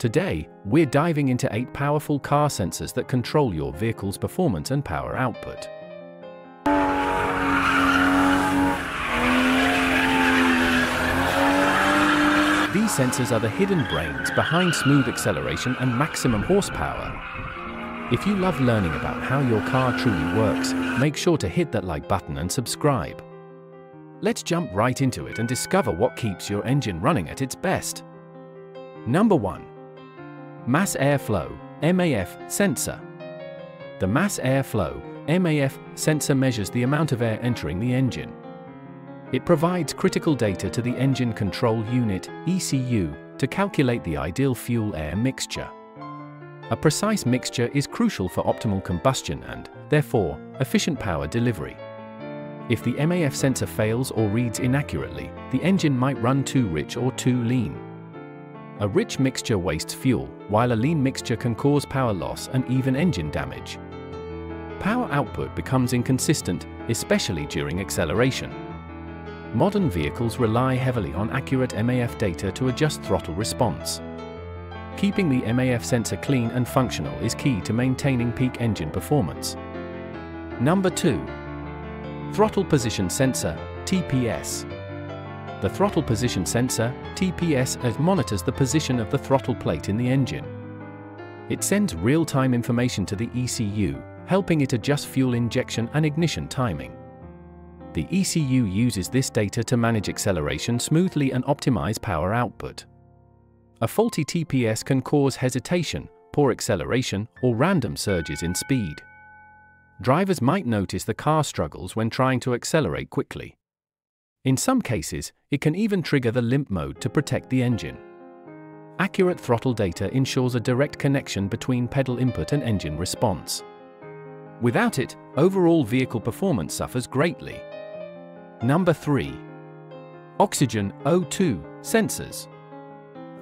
Today, we're diving into eight powerful car sensors that control your vehicle's performance and power output. These sensors are the hidden brains behind smooth acceleration and maximum horsepower. If you love learning about how your car truly works, make sure to hit that like button and subscribe. Let's jump right into it and discover what keeps your engine running at its best. Number 1. Mass Airflow MAF sensor. The Mass Airflow MAF sensor measures the amount of air entering the engine. It provides critical data to the Engine Control Unit ECU to calculate the ideal fuel-air mixture. A precise mixture is crucial for optimal combustion and, therefore, efficient power delivery. If the MAF sensor fails or reads inaccurately, the engine might run too rich or too lean. A rich mixture wastes fuel, while a lean mixture can cause power loss and even engine damage. Power output becomes inconsistent, especially during acceleration. Modern vehicles rely heavily on accurate MAF data to adjust throttle response. Keeping the MAF sensor clean and functional is key to maintaining peak engine performance. Number 2. Throttle Position Sensor, TPS. The Throttle Position Sensor, TPS, monitors the position of the throttle plate in the engine. It sends real-time information to the ECU, helping it adjust fuel injection and ignition timing. The ECU uses this data to manage acceleration smoothly and optimize power output. A faulty TPS can cause hesitation, poor acceleration, or random surges in speed. Drivers might notice the car struggles when trying to accelerate quickly. In some cases, it can even trigger the limp mode to protect the engine. Accurate throttle data ensures a direct connection between pedal input and engine response. Without it, overall vehicle performance suffers greatly. Number 3. Oxygen O2 sensors.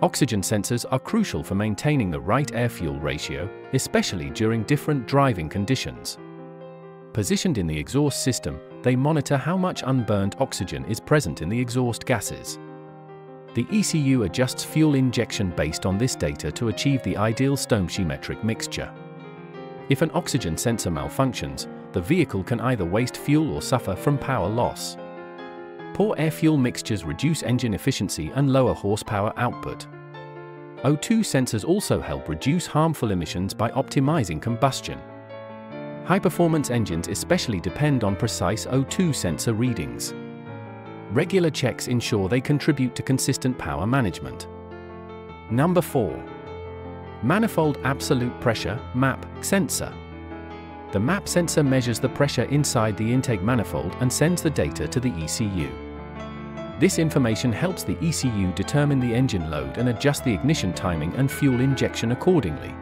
Oxygen sensors are crucial for maintaining the right air-fuel ratio, especially during different driving conditions. Positioned in the exhaust system, they monitor how much unburned oxygen is present in the exhaust gases. The ECU adjusts fuel injection based on this data to achieve the ideal stoichiometric mixture. If an oxygen sensor malfunctions, the vehicle can either waste fuel or suffer from power loss. Poor air-fuel mixtures reduce engine efficiency and lower horsepower output. O2 sensors also help reduce harmful emissions by optimizing combustion. High-performance engines especially depend on precise O2 sensor readings. Regular checks ensure they contribute to consistent power management. Number 4. Manifold Absolute Pressure MAP sensor. The MAP sensor measures the pressure inside the intake manifold and sends the data to the ECU. This information helps the ECU determine the engine load and adjust the ignition timing and fuel injection accordingly.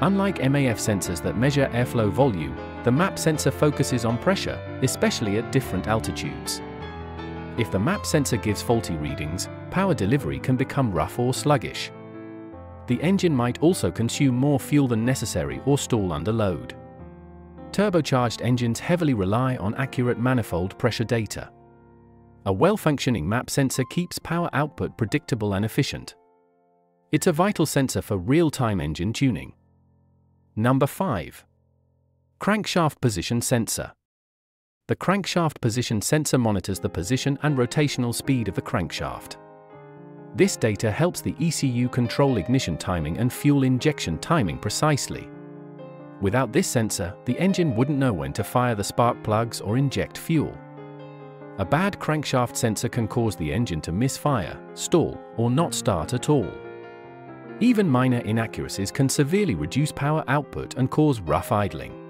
Unlike MAF sensors that measure airflow volume, the MAP sensor focuses on pressure, especially at different altitudes. If the MAP sensor gives faulty readings, power delivery can become rough or sluggish. The engine might also consume more fuel than necessary or stall under load. Turbocharged engines heavily rely on accurate manifold pressure data. A well-functioning MAP sensor keeps power output predictable and efficient. It's a vital sensor for real-time engine tuning. Number 5. Crankshaft Position Sensor. The crankshaft position sensor monitors the position and rotational speed of the crankshaft. This data helps the ECU control ignition timing and fuel injection timing precisely. Without this sensor, the engine wouldn't know when to fire the spark plugs or inject fuel. A bad crankshaft sensor can cause the engine to misfire, stall, or not start at all. Even minor inaccuracies can severely reduce power output and cause rough idling.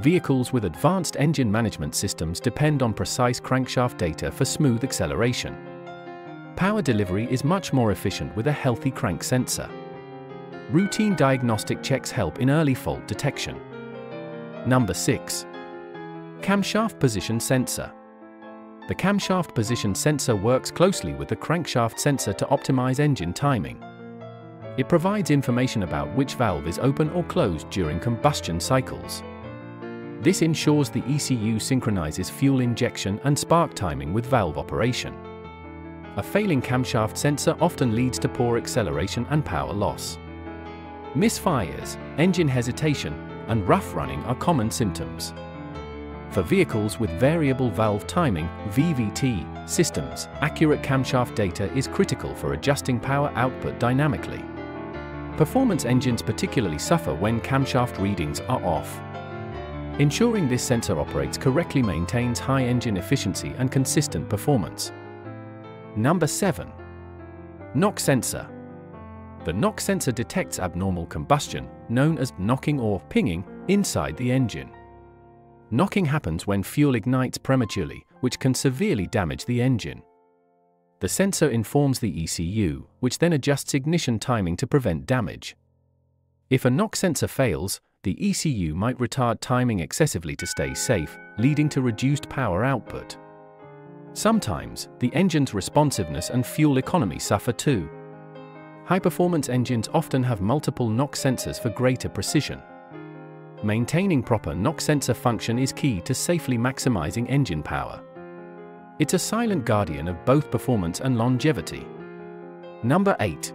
Vehicles with advanced engine management systems depend on precise crankshaft data for smooth acceleration. Power delivery is much more efficient with a healthy crank sensor. Routine diagnostic checks help in early fault detection. Number 6. Camshaft Position Sensor. The camshaft position sensor works closely with the crankshaft sensor to optimize engine timing. It provides information about which valve is open or closed during combustion cycles. This ensures the ECU synchronizes fuel injection and spark timing with valve operation. A failing camshaft sensor often leads to poor acceleration and power loss. Misfires, engine hesitation, and rough running are common symptoms. For vehicles with variable valve timing VVT systems, accurate camshaft data is critical for adjusting power output dynamically. Performance engines particularly suffer when camshaft readings are off. Ensuring this sensor operates correctly maintains high engine efficiency and consistent performance. Number 7. Knock sensor. The knock sensor detects abnormal combustion, known as knocking or pinging, inside the engine. Knocking happens when fuel ignites prematurely, which can severely damage the engine. The sensor informs the ECU, which then adjusts ignition timing to prevent damage. If a knock sensor fails, the ECU might retard timing excessively to stay safe, leading to reduced power output. Sometimes, the engine's responsiveness and fuel economy suffer too. High-performance engines often have multiple knock sensors for greater precision. Maintaining proper knock sensor function is key to safely maximizing engine power. It's a silent guardian of both performance and longevity. Number 8.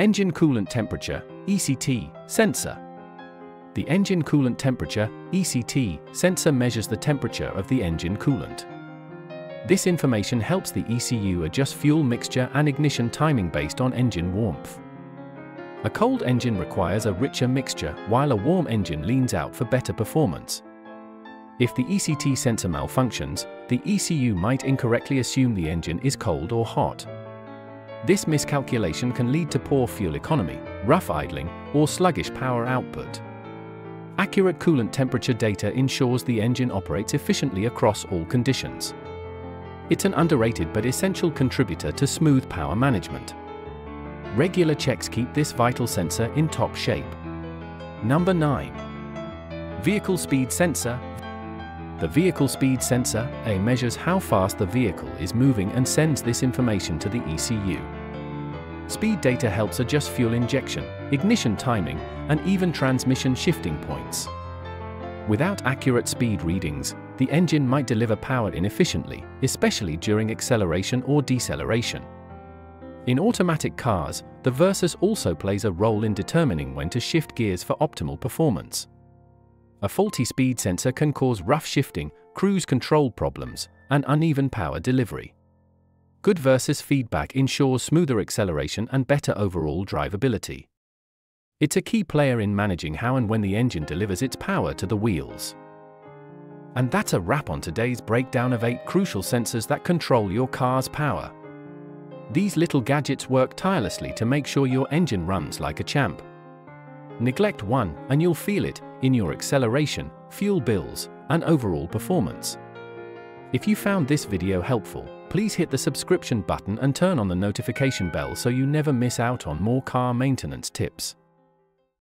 Engine Coolant Temperature, ECT, Sensor. The Engine Coolant Temperature, ECT, sensor measures the temperature of the engine coolant. This information helps the ECU adjust fuel mixture and ignition timing based on engine warmth. A cold engine requires a richer mixture, while a warm engine leans out for better performance. If the ECT sensor malfunctions, the ECU might incorrectly assume the engine is cold or hot. This miscalculation can lead to poor fuel economy, rough idling, or sluggish power output. Accurate coolant temperature data ensures the engine operates efficiently across all conditions. It's an underrated but essential contributor to smooth power management. Regular checks keep this vital sensor in top shape. Number 9. Vehicle Speed Sensor the vehicle speed sensor A measures how fast the vehicle is moving and sends this information to the ECU. Speed data helps adjust fuel injection, ignition timing, and even transmission shifting points. Without accurate speed readings, the engine might deliver power inefficiently, especially during acceleration or deceleration. In automatic cars, the VSS also plays a role in determining when to shift gears for optimal performance. A faulty speed sensor can cause rough shifting, cruise control problems, and uneven power delivery. Good VSS feedback ensures smoother acceleration and better overall drivability. It's a key player in managing how and when the engine delivers its power to the wheels. And that's a wrap on today's breakdown of 8 crucial sensors that control your car's power. These little gadgets work tirelessly to make sure your engine runs like a champ. Neglect one and you'll feel it in your acceleration, fuel bills, and overall performance. If you found this video helpful, please hit the subscription button and turn on the notification bell so you never miss out on more car maintenance tips.